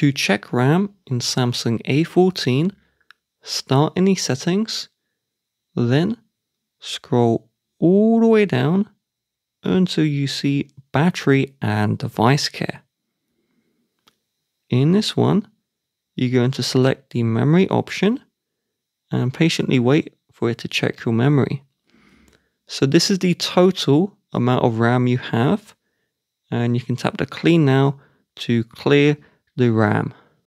To check RAM in Samsung A14, start any settings, then scroll all the way down until you see battery and device care. In this one, you're going to select the memory option and patiently wait for it to check your memory. So this is the total amount of RAM you have and you can tap the clean now to clear the RAM.